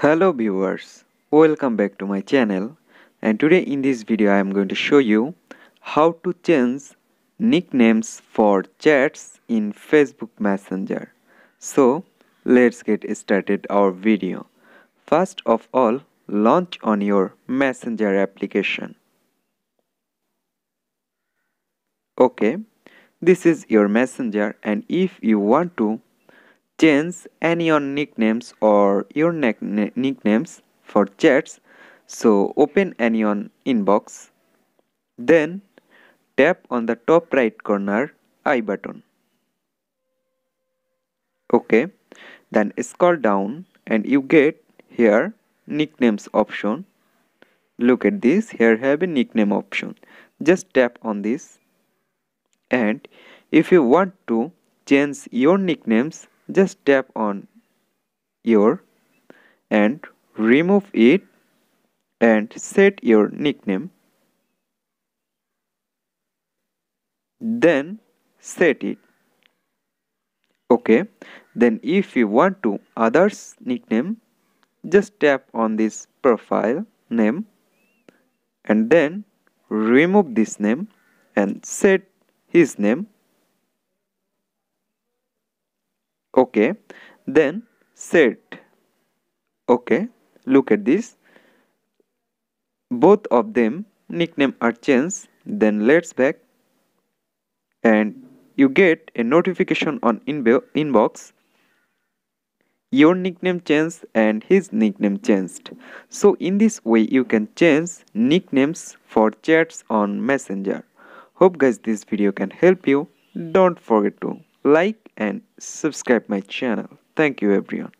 Hello viewers, welcome back to my channel and today in this video I am going to show you how to change nicknames for chats in Facebook Messenger. So let's get started our video. First of all, launch on your Messenger application. Okay, this is your Messenger and if you want to change any your nicknames or your nicknames for chats. So open anion inbox. Then tap on the top right corner i button. Okay. Then scroll down and you get here nicknames option. Look at this. Here have a nickname option. Just tap on this. And if you want to change your nicknames just tap on your and remove it and set your nickname. Then set it. Okay. Then if you want to others nickname just tap on this profile name and then remove this name and set his name okay. Then set okay look at this. Both of them nickname are changed. Then let's back. And you get a notification on inbox. Your nickname changed and his nickname changed. So in this way you can change nicknames for chats on messenger. Hope guys this video can help you. Don't forget to like and subscribe my channel. Thank you everyone